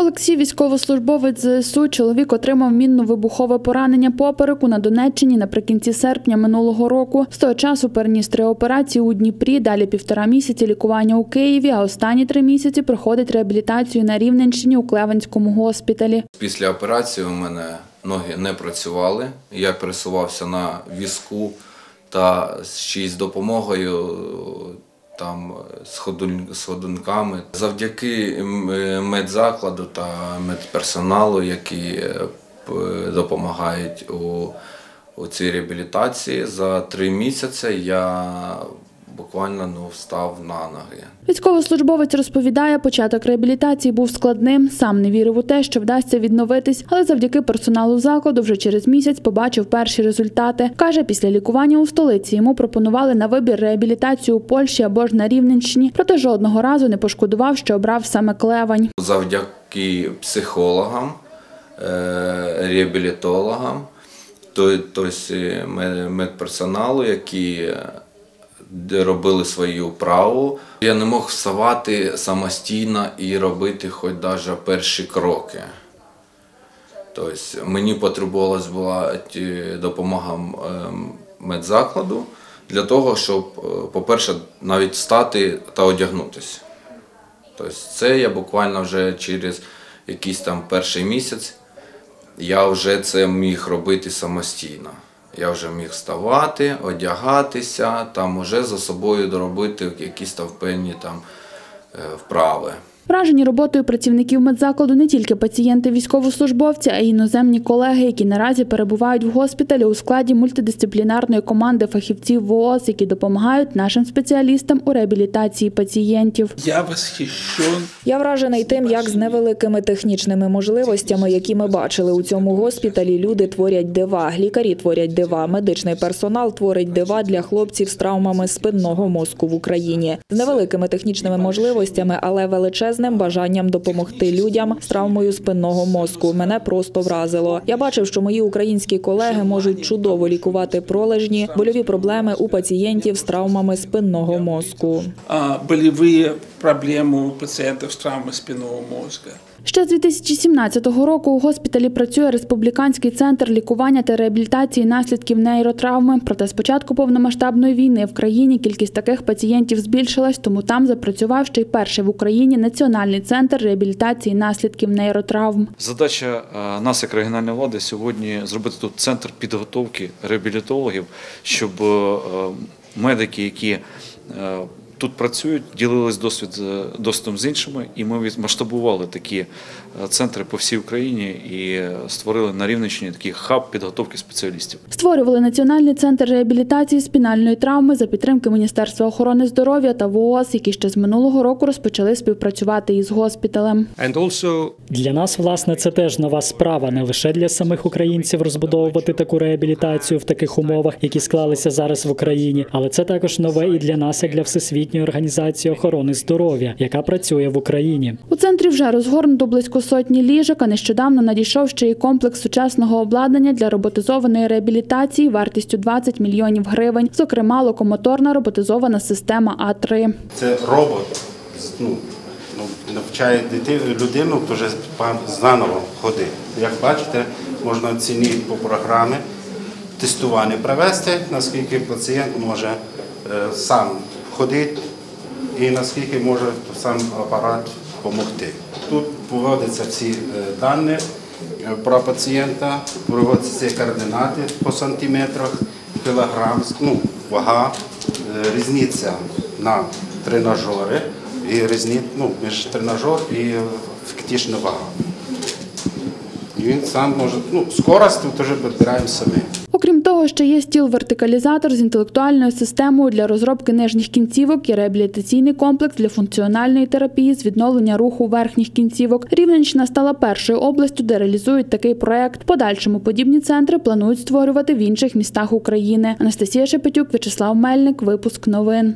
Олексій, військовослужбовець ЗСУ, чоловік отримав мінно-вибухове поранення попереку на Донеччині наприкінці серпня минулого року. З того часу переніс три операції у Дніпрі, далі півтора місяці лікування у Києві, а останні три місяці проходить реабілітацію на Рівненщині у Клевенському госпіталі. Після операції у мене ноги не працювали. Я пересувався на візку та ще й з допомогою там з ходун- з ходунками. Завдяки е, медзакладу та медперсоналу, які е, допомагають у, у цій реабілітації, за три місяці я буквально ну, встав на ноги. Військовослужбовець розповідає, початок реабілітації був складним. Сам не вірив у те, що вдасться відновитись, але завдяки персоналу закладу вже через місяць побачив перші результати. Каже, після лікування у столиці йому пропонували на вибір реабілітацію у Польщі або ж на Рівненщині, проте жодного разу не пошкодував, що обрав саме Клевань. завдяки психологам, е, реабілітологам, то- тобто медперсоналу, які робили свою вправу. Я не мог вставати самостійно і робити хоч навіть перші кроки. Тобто мені потребувалась була допомога ем, медзакладу для того, щоб, е, по-перше, навіть встати та одягнутися. Тобто це я буквально вже через якийсь там перший місяць я вже це міг робити самостійно. Я вже міг вставати, одягатися, там уже за собою доробити якісь там певні там е, вправи. Вражені роботою працівників медзакладу не тільки пацієнти військовослужбовці, а й іноземні колеги, які наразі перебувають в госпіталі у складі мультидисциплінарної команди фахівців ВООЗ, які допомагають нашим спеціалістам у реабілітації пацієнтів. Я восхищен Я вражений тим, як з невеликими технічними можливостями, які ми бачили у цьому госпіталі, люди творять дива, лікарі творять дива, медичний персонал творить дива для хлопців з травмами спинного мозку в Україні. З невеликими технічними можливостями, але величезним бажанням допомогти людям з травмою спинного мозку. Мене просто вразило. Я бачив, що мої українські колеги можуть чудово лікувати пролежні, больові проблеми у пацієнтів з травмами спинного мозку. проблемы у пациентов с травмой спинного мозга. Ще з 2017 року у госпіталі працює республіканський центр лікування та реабілітації наслідків нейротравми. Проте з початку повномасштабної війни в країні кількість таких пацієнтів збільшилась, тому там запрацював ще й перший в Україні національний центр реабілітації наслідків нейротравм. Задача е, нас, як регіональної влади, сьогодні зробити тут центр підготовки реабілітологів, щоб е, е, медики, які тут працюють, ділились досвід е, досвідом з іншими, і ми відмасштабували такі е, центри по всій Україні і е, створили на Рівненщині такий хаб підготовки спеціалістів. Створювали національний центр реабілітації спінальної травми за підтримки Міністерства охорони здоров'я та ВООЗ, які ще з минулого року розпочали співпрацювати із госпіталем. Для нас, власне, це теж нова справа, не лише для самих українців розбудовувати таку реабілітацію в таких умовах, які склалися зараз в Україні, але це також нове і для нас, як для Всесвітньої організації охорони здоров'я, яка працює в Україні. У центрі вже розгорнуто близько сотні ліжок, а нещодавно надійшов ще й комплекс сучасного обладнання для роботизованої реабілітації вартістю 20 мільйонів гривень, зокрема локомоторна роботизована система А3. Це робот ну, ну, навчає дитину, людину дуже заново ходити. Як бачите, можна оцінити по програмі тестування провести, наскільки пацієнт може е, сам ходити і наскільки може сам апарат допомогти. Тут виводяться всі е, дані е, про пацієнта, виводяться координати по сантиметрах, кілограм, ну, вага, е, різниця на тренажери і різниця ну, між тренажер і фактична вага. І він сам може, ну, скорость тут вже підбираємо самі. Того, ще є стіл-вертикалізатор з інтелектуальною системою для розробки нижніх кінцівок і реабілітаційний комплекс для функціональної терапії з відновлення руху верхніх кінцівок. Рівненщина стала першою областю, де реалізують такий проект. Подальшому подібні центри планують створювати в інших містах України. Анастасія Шепетюк, Вячеслав Мельник. Випуск новин.